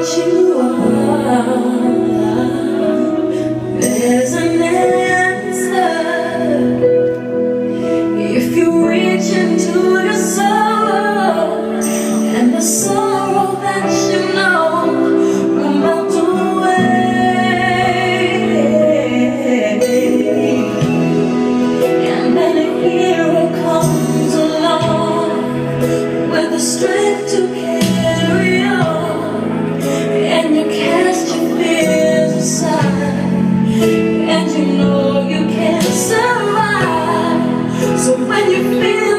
what you are. feel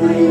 Amém.